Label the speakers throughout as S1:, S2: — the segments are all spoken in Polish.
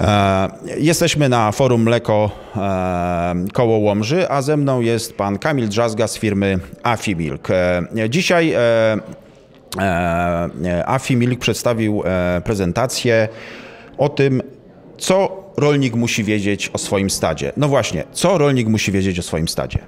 S1: E, Jesteśmy na forum Mleko e, koło Łomży, a ze mną jest pan Kamil Drzazga z firmy Afimilk. E, Dzisiaj Afimilk przedstawił prezentację o tym, co rolnik musi wiedzieć o swoim stadzie. No właśnie, co rolnik musi wiedzieć o swoim stadzie?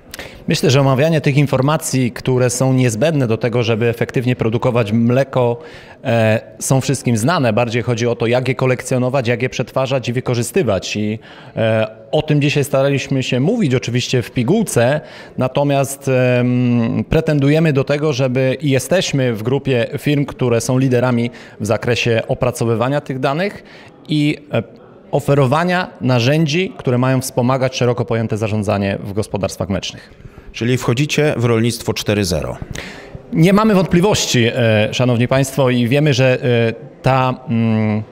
S2: Myślę, że omawianie tych informacji, które są niezbędne do tego, żeby efektywnie produkować mleko, e, są wszystkim znane. Bardziej chodzi o to, jak je kolekcjonować, jak je przetwarzać i wykorzystywać. I e, o tym dzisiaj staraliśmy się mówić, oczywiście w pigułce, natomiast em, pretendujemy do tego, żeby i jesteśmy w grupie firm, które są liderami w zakresie opracowywania tych danych i e, oferowania narzędzi, które mają wspomagać szeroko pojęte zarządzanie w gospodarstwach mlecznych.
S1: Czyli wchodzicie w rolnictwo 4.0.
S2: Nie mamy wątpliwości, e, Szanowni Państwo, i wiemy, że e, ta, mm,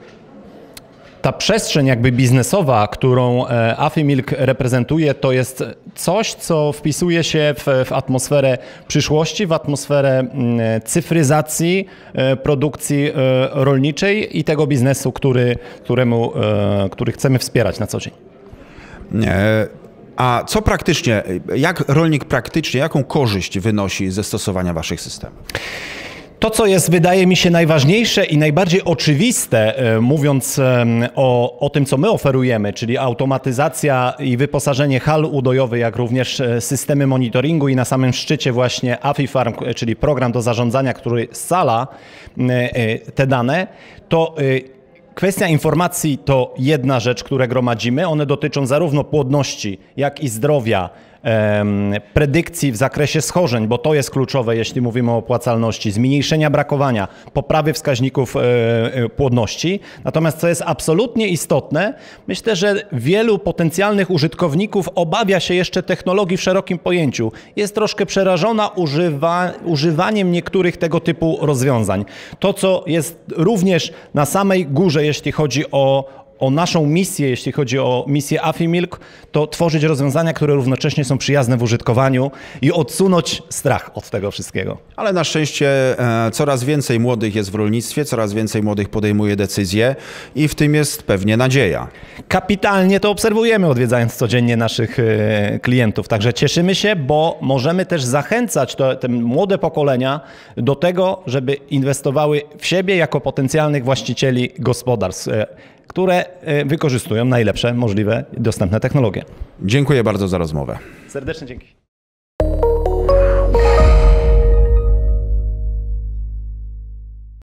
S2: ta przestrzeń jakby biznesowa, którą e, Afimilk reprezentuje, to jest coś, co wpisuje się w, w atmosferę przyszłości, w atmosferę mm, cyfryzacji e, produkcji e, rolniczej i tego biznesu, który, któremu, który chcemy wspierać na co dzień.
S1: E, A co praktycznie, jak rolnik praktycznie, jaką korzyść wynosi ze stosowania waszych systemów?
S2: To, co jest, wydaje mi się, najważniejsze i najbardziej oczywiste, e, mówiąc em, o, o tym, co my oferujemy, czyli automatyzacja i wyposażenie hal udojowych, jak również e, systemy monitoringu i na samym szczycie właśnie AfiFarm, e, czyli program do zarządzania, który scala e, te dane, to e, Kwestia informacji to jedna rzecz, które gromadzimy. One dotyczą zarówno płodności, jak i zdrowia, predykcji w zakresie schorzeń, bo to jest kluczowe, jeśli mówimy o opłacalności, zmniejszenia brakowania, poprawy wskaźników e, e, płodności. Natomiast co jest absolutnie istotne, myślę, że wielu potencjalnych użytkowników obawia się jeszcze technologii w szerokim pojęciu. Jest troszkę przerażona używa, używaniem niektórych tego typu rozwiązań. To, co jest również na samej górze, jeśli chodzi o, o naszą misję, jeśli chodzi o misję Afimilk, to tworzyć rozwiązania, które równocześnie są przyjazne w użytkowaniu i odsunąć strach od tego wszystkiego.
S1: Ale na szczęście e, coraz więcej młodych jest w rolnictwie, coraz więcej młodych podejmuje decyzje i w tym jest pewnie nadzieja.
S2: Kapitalnie to obserwujemy, odwiedzając codziennie naszych e, klientów. Także cieszymy się, bo możemy też zachęcać to, te młode pokolenia do tego, żeby inwestowały w siebie jako potencjalnych właścicieli gospodarstw, e, które e, wykorzystują najlepsze możliwe dostępne technologie.
S1: Dziękuję bardzo za rozmowę.
S2: Serdecznie dzięki.